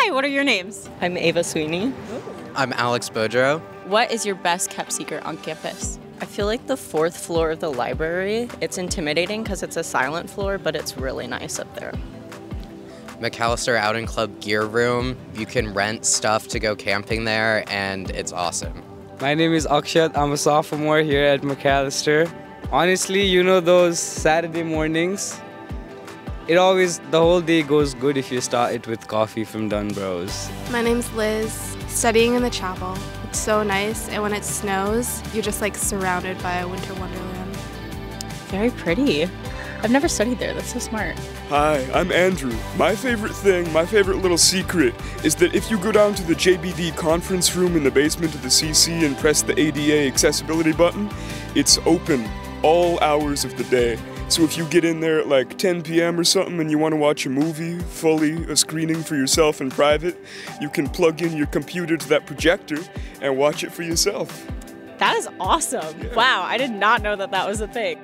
Hi, what are your names? I'm Ava Sweeney. I'm Alex Bodro. What is your best kept secret on campus? I feel like the fourth floor of the library, it's intimidating because it's a silent floor, but it's really nice up there. Macalester Outing Club Gear Room. You can rent stuff to go camping there, and it's awesome. My name is Akshat. I'm a sophomore here at Macalester. Honestly, you know those Saturday mornings? It always, the whole day goes good if you start it with coffee from Dunn Bros. My name's Liz, studying in the chapel. It's so nice, and when it snows, you're just like surrounded by a winter wonderland. Very pretty. I've never studied there. That's so smart. Hi, I'm Andrew. My favorite thing, my favorite little secret, is that if you go down to the JBD conference room in the basement of the CC and press the ADA accessibility button, it's open all hours of the day. So if you get in there at like 10 p.m. or something and you want to watch a movie, fully a screening for yourself in private, you can plug in your computer to that projector and watch it for yourself. That is awesome. Wow, I did not know that that was a thing.